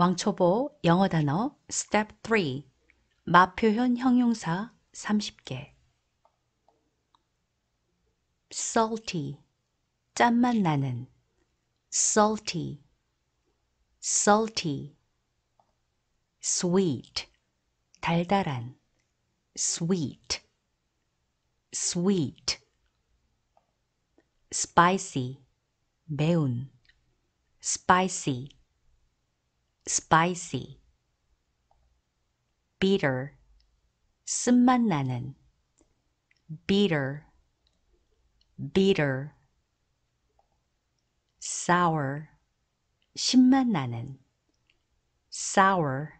왕초보 영어 단어 Step 3 마표현 형용사 30개 salty 짠맛 나는 salty salty sweet 달달한 sweet sweet spicy 매운 spicy spicy bitter 쓴맛 나는 bitter bitter sour 신맛 나는 sour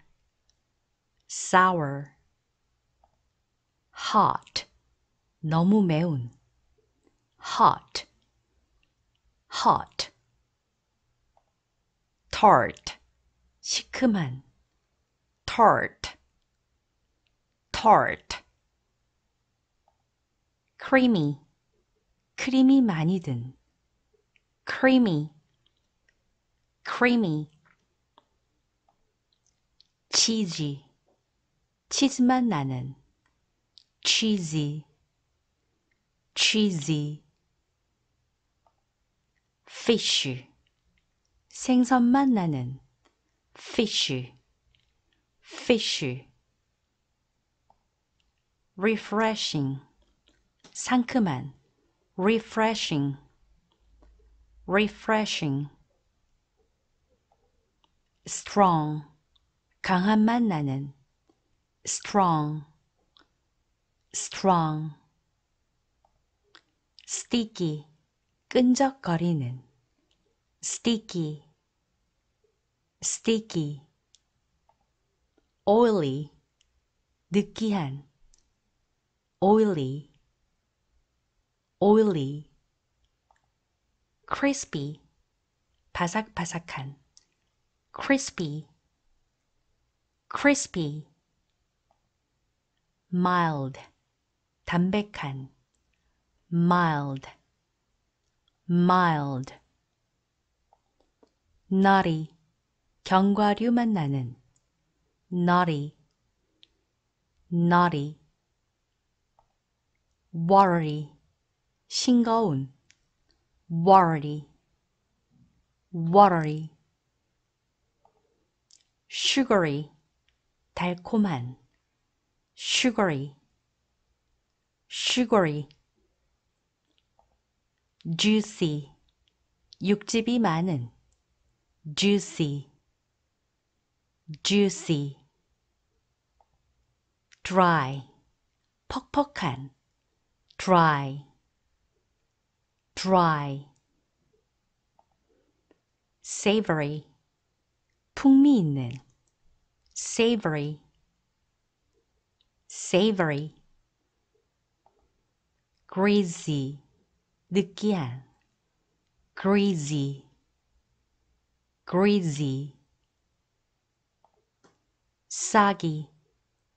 sour hot 너무 매운 hot hot tart 시큼한 tart tart creamy 크림이 많이 든 creamy creamy cheesy 치즈맛 나는 cheesy cheesy fish 생선맛 나는 fish fish refreshing 상큼한 refreshing refreshing strong 강한 맛 나는 strong strong sticky 끈적거리는 sticky sticky oily 느끼한 oily oily crispy 바삭바삭한 crispy crispy mild 담백한 mild mild nutty 견과류맛 나는 nutty nutty watery 싱거운 watery watery sugary 달콤한 sugary sugary juicy 육즙이 많은 juicy juicy dry 퍽퍽한 dry dry savory 풍미 있는 savory savory greasy 느끼한 greasy greasy 싹이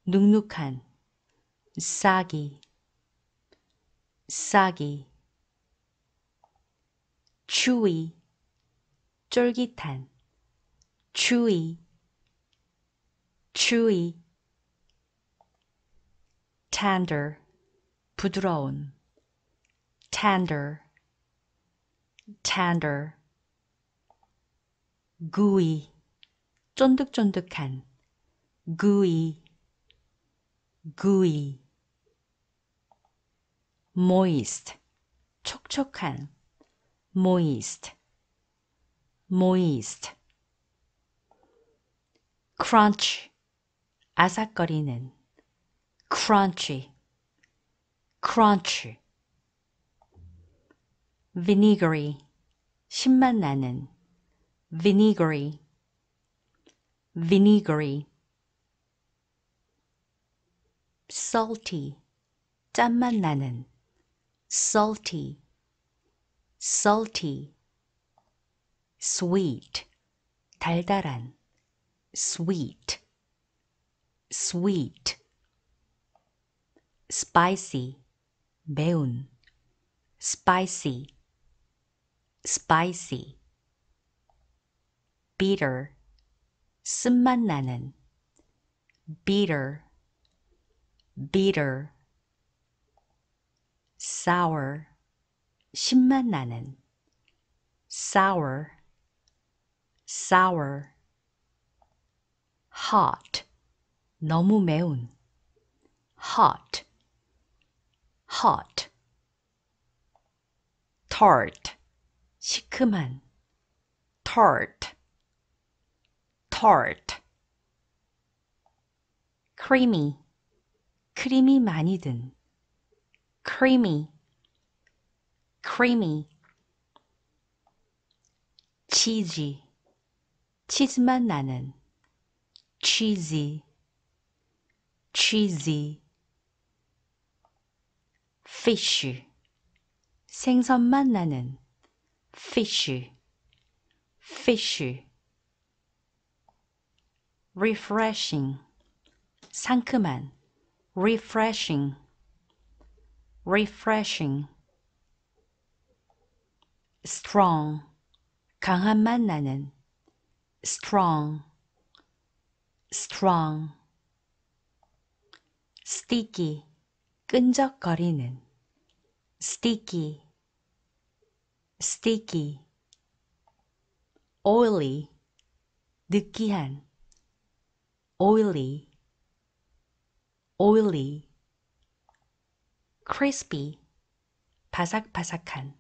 눅눅한 싹이 싹이 chewy 쫄깃한 chewy chewy tender 부드러운 tender tender gooey 쫀득쫀득한 gooey gooey moist 촉촉한 moist moist crunch 아삭거리는 crunchy crunchy vinegary 신맛 나는 vinegary vinegary salty 짠맛 나는 salty salty sweet 달달한 sweet sweet spicy 매운 spicy spicy bitter 쓴맛 나는 bitter bitter sour 신맛 나는 sour sour hot 너무 매운 hot hot tart 시큼한 tart tart creamy 크림이 많이 든 creamy creamy cheesy 치즈맛 나는 cheesy cheesy fish 생선맛 나는 fish fish refreshing 상큼한 refreshing refreshing strong 강한 맛 나는 strong strong sticky 끈적거리는 sticky sticky oily 느끼한 oily oily crispy 바삭바삭한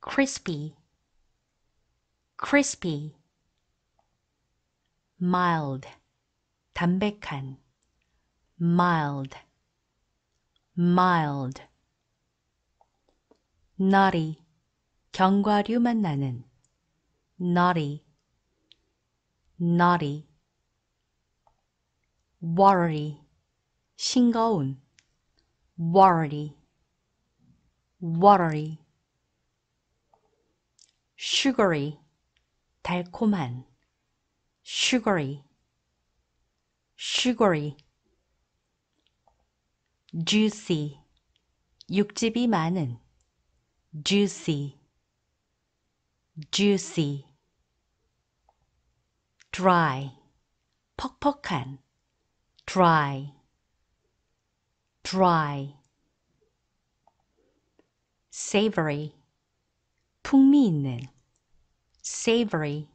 crispy crispy mild 담백한 mild mild nutty 견과류만 나는 nutty nutty watery 싱거운 watery watery sugary 달콤한 sugary sugary juicy 육즙이 많은 juicy juicy dry 퍽퍽한 dry dry savory 풍미 있는 savory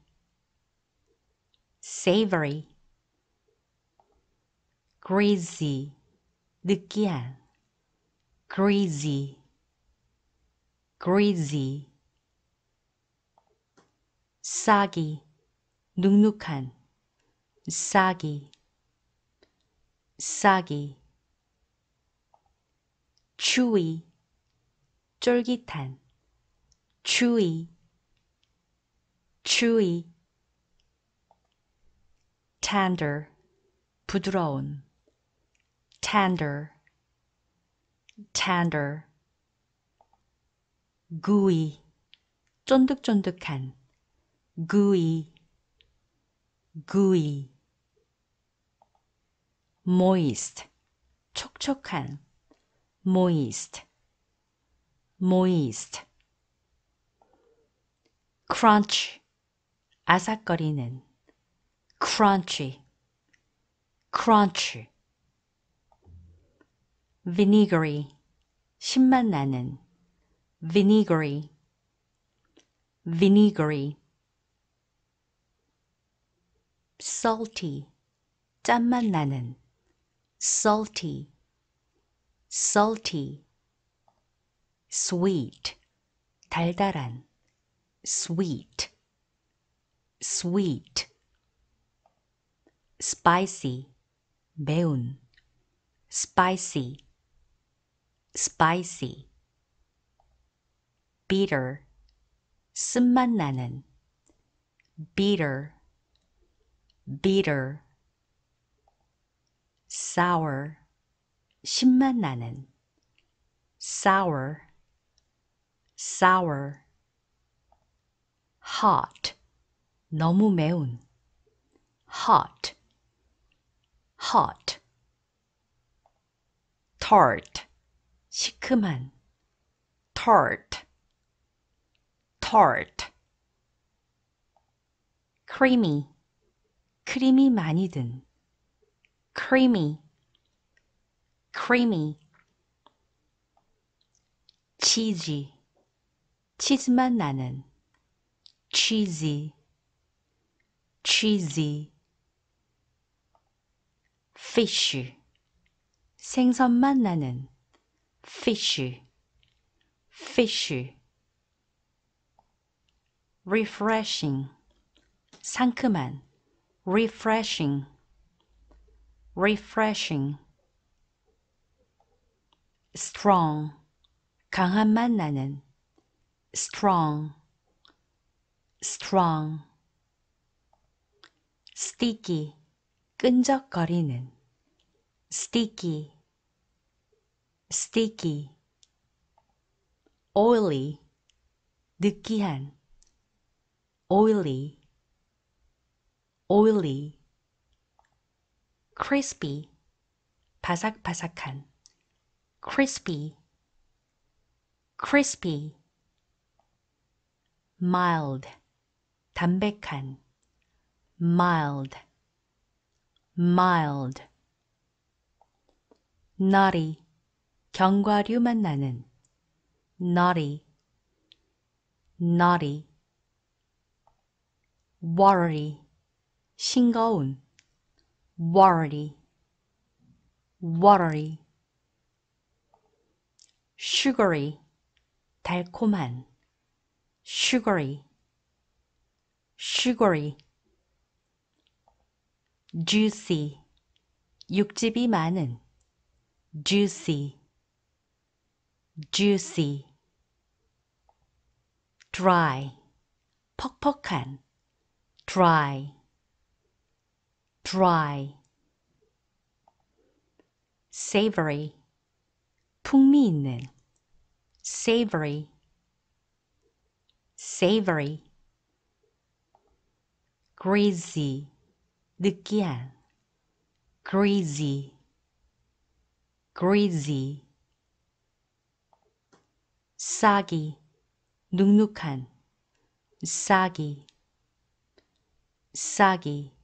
savory greasy 느끼한 greasy greasy 싹이 눅눅한 싹이 싹 이 chewy 쫄깃한 chewy chewy tender 부드러운 tender tender gooey 쫀득쫀득한 gooey gooey moist 촉촉한 moist moist crunch 아삭거리는 crunchy crunch vinegary 신맛 나는 vinegary vinegary salty 짠맛 나는 salty salty sweet 달달한 sweet sweet spicy 매운 spicy spicy bitter 쓴맛 나는 bitter bitter sour 신맛 나는 sour sour hot 너무 매운 hot hot tart 시큼한 tart tart creamy 크림이 많이 든 creamy creamy 치즈 치즈맛 나는 cheesy cheesy fish 생선맛 나는 fish fish refreshing 상큼한 refreshing refreshing Strong 강한 맛 나는 strong strong sticky 끈적거리는 sticky sticky oily 느끼한 oily oily crispy 바삭바삭한 crispy crispy mild 담백한 mild mild nutty 견과류만 나는 nutty nutty watery 싱거운 watery watery sugary 달콤한 sugary sugary juicy 육즙이 많은 juicy juicy dry 퍽퍽한 dry dry savory 풍미 있는 savory savory greasy 느끼한 greasy greasy 싹이 눅눅한 싹이 싹이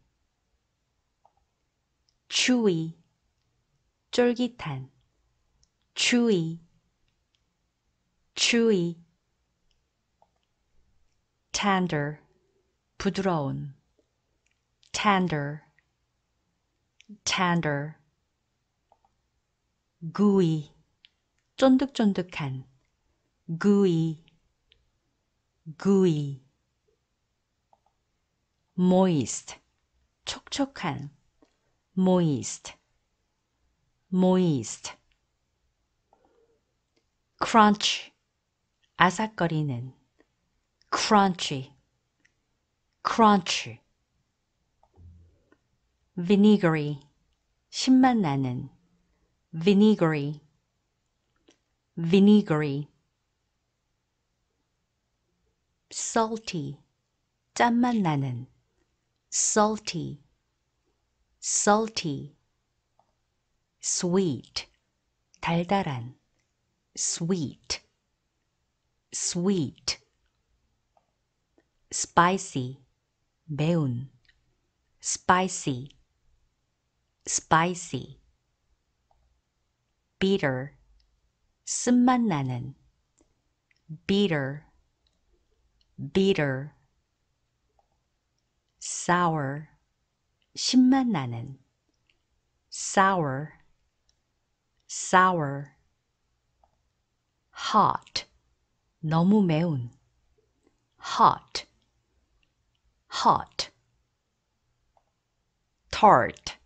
chewy 쫄깃한 chewy chewy tender 부드러운 tender tender gooey 쫀득쫀득한 gooey gooey moist 촉촉한 moist moist crunch 아삭거리는 crunchy crunchy vinegary 신맛 나는 vinegary vinegary salty 짠맛 나는 salty salty sweet 달달한 sweet sweet spicy 매운 spicy spicy bitter 쓴맛 나는 bitter bitter sour 신맛 나는 sour sour Hot 너무 매운 hot hot tart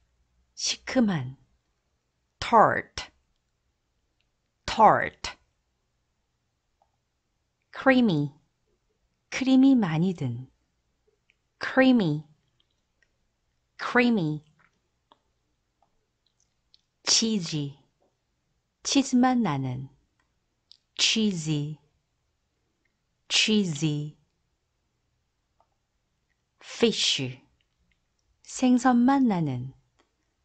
시큼한 tart tart creamy 크림이 많이 든 creamy creamy cheesy 치즈맛 나는 cheesy cheesy fish 생선맛 나는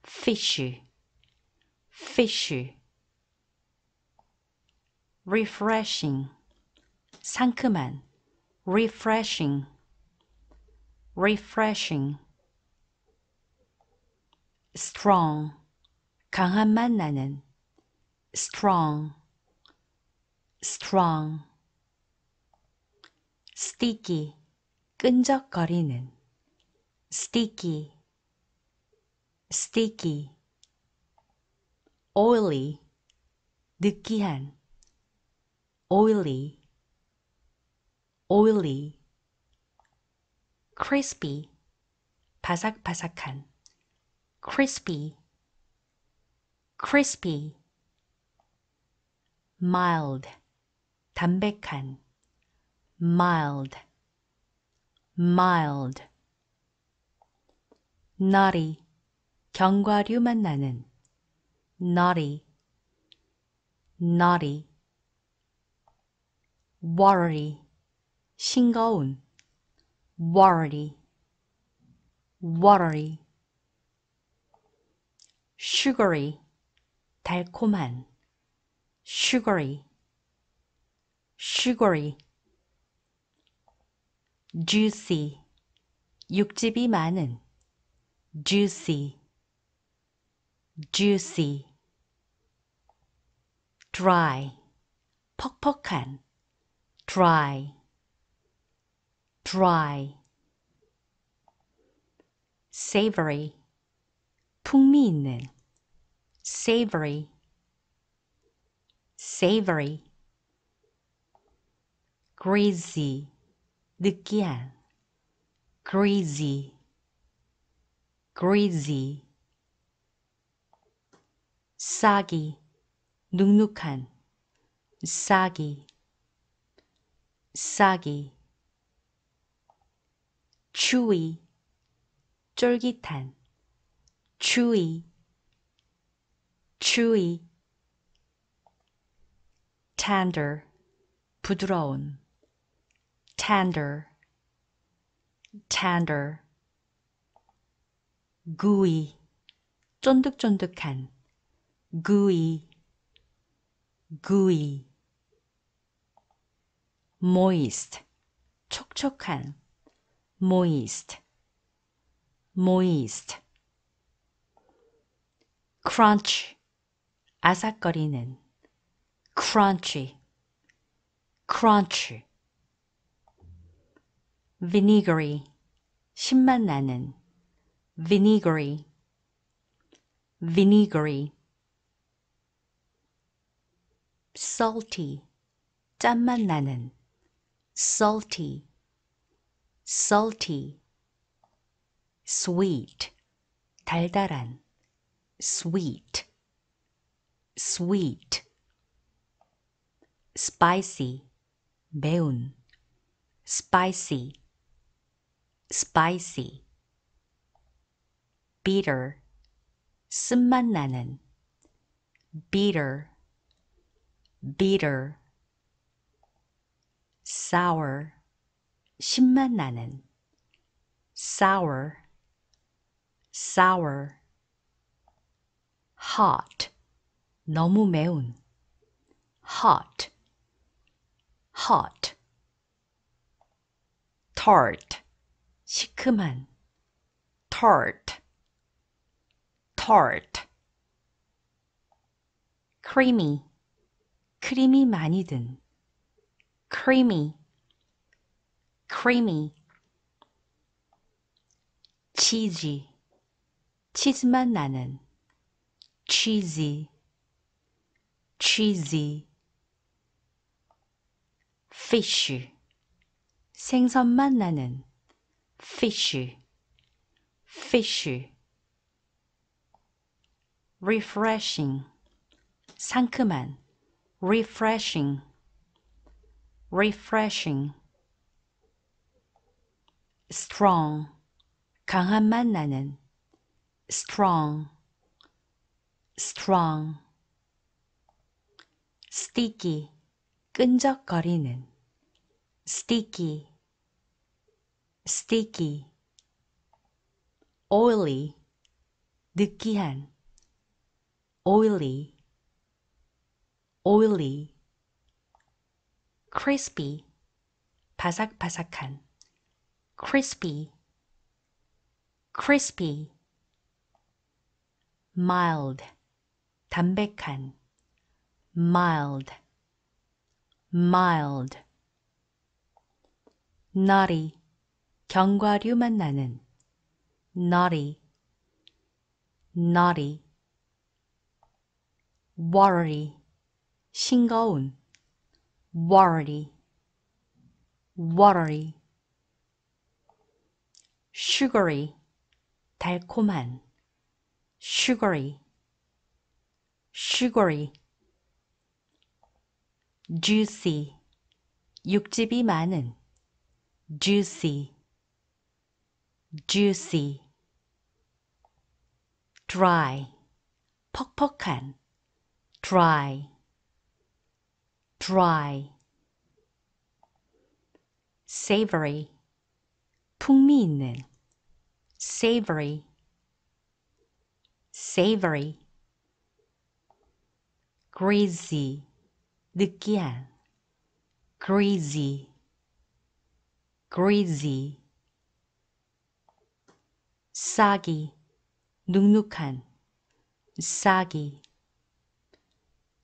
fish fish refreshing 상큼한 refreshing refreshing strong, 강한 맛 나는 strong, strong. sticky, 끈적거리는 sticky, sticky. oily, 느끼한 oily, oily. crispy, 바삭바삭한 crispy, crispy. mild, 담백한 mild, mild. nutty, 견과류만 나는 nutty, nutty. watery, 싱거운 watery, watery. sugary, 달콤한 sugary, sugary. juicy, 육즙이 많은 juicy, juicy. dry, 퍽퍽한 dry, dry. savory, 풍미 있는 savory, savory. crazy. 느끼한. Crazy. Crazy. 싸기. 눅눅한. 싸기. 싸기. 추위. 쫄깃한. 추위. 추위. Tender. 부드러운. Tender, tender. gooey, 쫀득쫀득한 gooey, gooey. moist, 촉촉한 moist, moist. crunch, 아삭거리는 crunchy, crunch. vinegary, 신맛 나는 vinegary, vinegary. salty, 짠맛 나는 salty, salty. sweet, 달달한 sweet, sweet. spicy, 매운 spicy, spicy. bitter, 쓴맛 나는 bitter, bitter. sour, 신맛 나는 sour, sour. hot, 너무 매운 hot, hot. tart, 시큼한 tart, tart. creamy, 크림이 많이 든 creamy, creamy. cheesy, 치즈맛 나는 cheesy, cheesy. fish, 생선맛 나는 fish, fish. refreshing, 상큼한 refreshing, refreshing. strong, 강한 맛 나는 strong, strong. sticky, 끈적거리는 sticky, sticky. oily, 느끼한 oily, oily. crispy, 바삭바삭한 crispy, crispy. mild, 담백한, mild, mild. nutty, 견과류만 나는, nutty, nutty. watery, 싱거운, watery, watery. sugary, 달콤한, sugary, sugary. juicy, 육즙이 많은, juicy, juicy. dry, 퍽퍽한, dry, dry. savory, 풍미 있는, savory, savory. greasy, 느끼한, greasy, greasy. 싹이, 눅눅한, 싹이,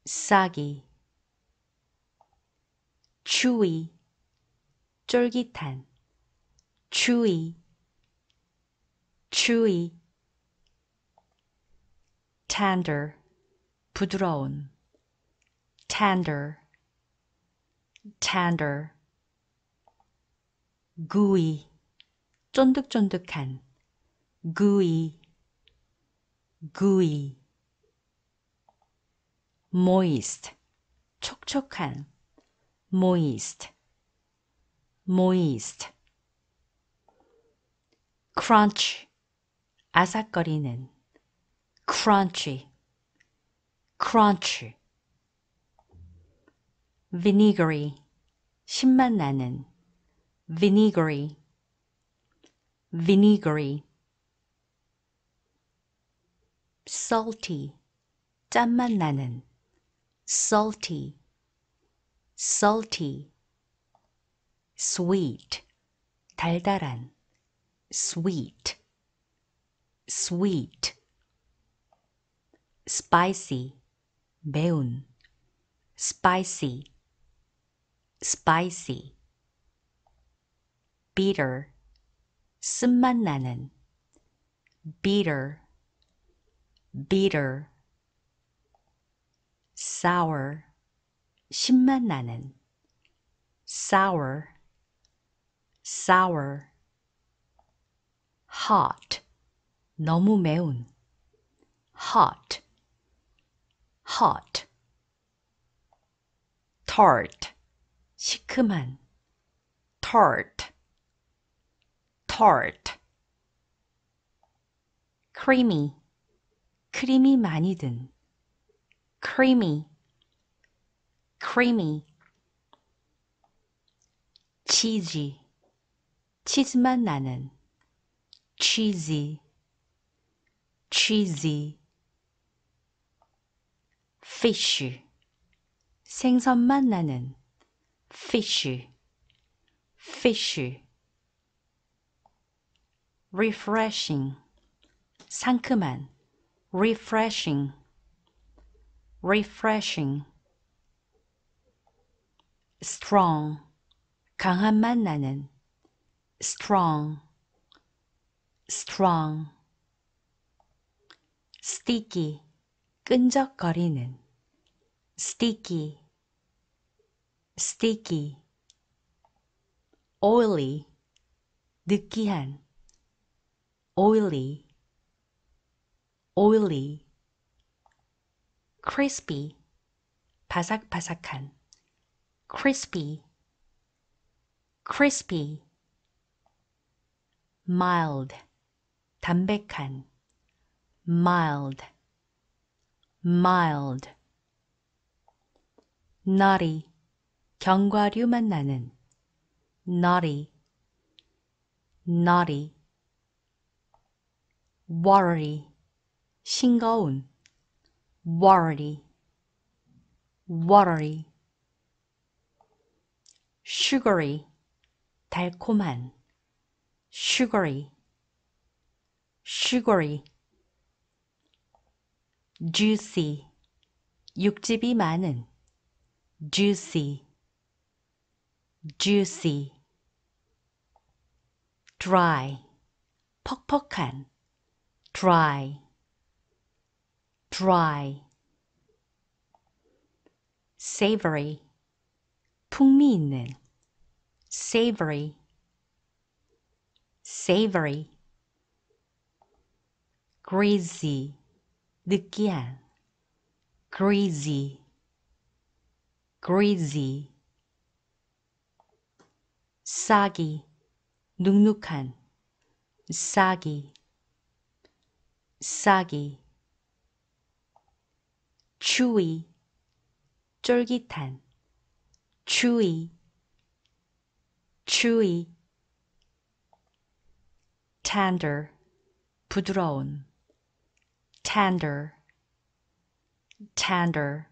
싹이. chewy, 쫄깃한, chewy, chewy. tender, 부드러운, tender, tender. gooey, 쫀득쫀득한, gooey, gooey. moist, 촉촉한, moist, moist. crunch, 아삭거리는, crunchy, crunchy. vinegary, 신맛 나는, vinegary, vinegary. salty, 짠맛 나는, salty, salty. sweet, 달달한, sweet, sweet. spicy, 매운, spicy, spicy. bitter, 쓴맛 나는, bitter, bitter. sour, 신맛 나는, sour, sour. hot, 너무 매운, hot, hot. tart, 시큼한, tart, tart. creamy, 크림이 많이 든, creamy, creamy. cheesy, 치즈맛 나는, cheesy, cheesy. fish, 생선맛 나는, fish, fish. refreshing, 상큼한, refreshing, refreshing. strong, 강한 맛 나는, strong, strong. sticky, 끈적거리는, sticky, sticky. oily, 느끼한, oily, oily. crispy, 바삭바삭한, crispy, crispy. mild, 담백한, mild, mild. nutty, 견과류만 나는, nutty, nutty. watery, 싱거운, watery, watery. sugary, 달콤한, sugary, sugary. juicy 육즙이 많은 juicy juicy dry 퍽퍽한 dry dry savory 풍미 있는 savory savory greasy 느끼한 greasy greasy 싹이 눅눅한 싹이 싹 이 chewy 쫄깃한 chewy chewy tender 부드러운 tender tender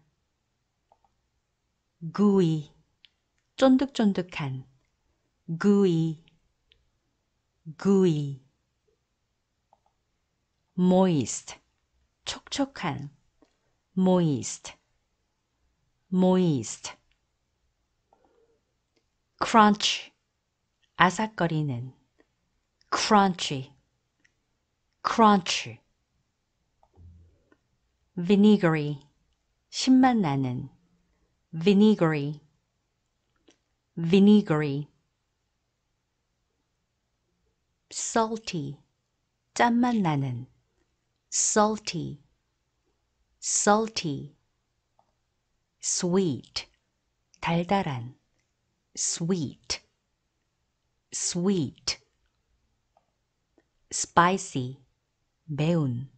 gooey 쫀득쫀득한 gooey gooey moist 촉촉한 moist moist crunch 아삭거리는 crunchy crunch vinegary 신맛 나는 vinegary vinegary salty 짠맛 나는 salty salty sweet 달달한 sweet sweet spicy 매운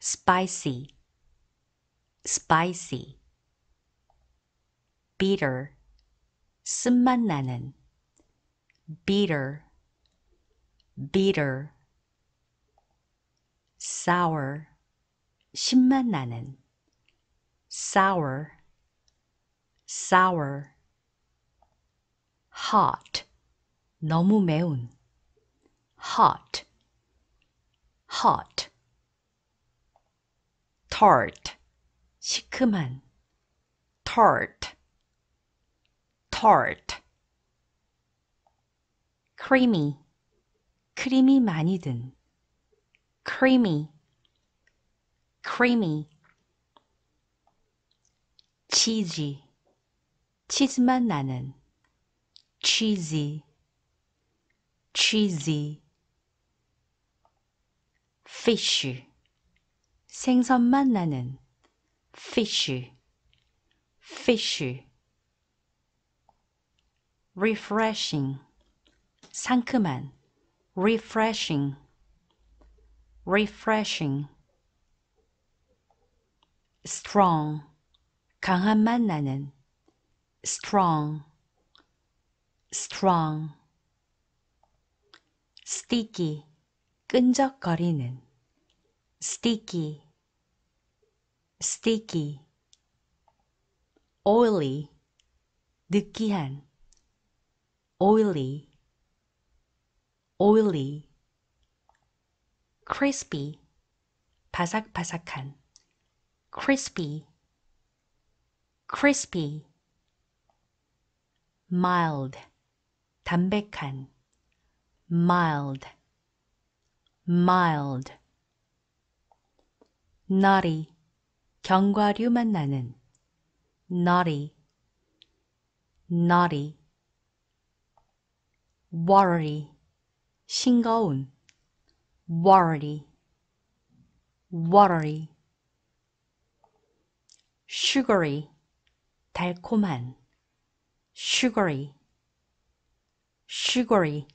spicy spicy bitter 쓴맛 나는 bitter bitter sour 신맛 나는 sour sour hot 너무 매운 hot hot tart 시큼한 tart tart creamy 크림이 많이 든 creamy creamy cheesy 치즈맛 나는 cheesy cheesy fish 생선맛 나는 fish fish refreshing 상큼한 refreshing refreshing Strong 강한 맛 나는 strong strong sticky 끈적거리는 sticky sticky oily 느끼한 oily oily crispy 바삭바삭한 crispy crispy mild 담백한 mild mild nutty 견과류만 나는 nutty nutty watery 싱거운 watery watery Sugary 달콤한 sugary sugary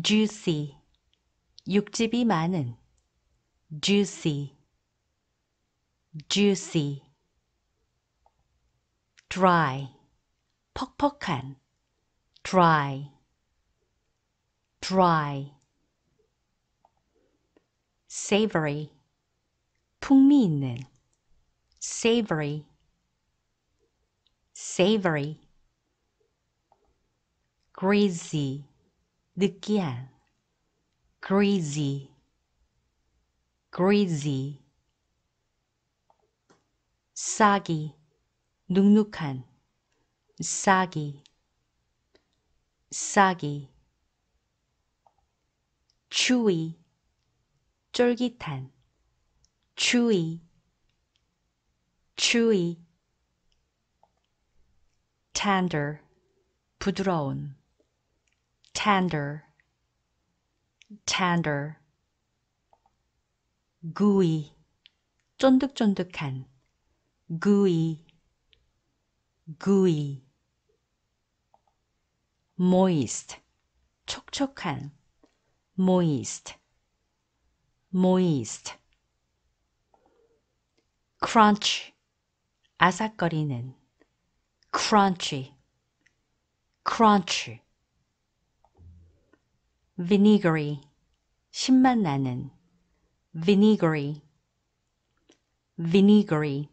juicy 육즙이 많은 juicy juicy dry 퍽퍽한 dry dry savory 풍미 있는 savory savory greasy 느끼한 greasy greasy 싹이 눅눅한 싹이 싹이 chewy 쫄깃한 chewy chewy tender 부드러운 tender tender gooey 쫀득쫀득한 gooey gooey moist 촉촉한 moist moist crunch 아삭거리는 crunchy crunch vinegary 신맛 나는 vinegary vinegary